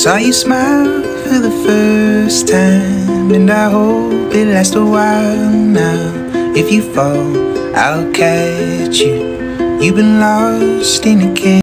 saw you smile for the first time, and I hope it lasts a while now. If you fall, I'll catch you. You've been lost in a game.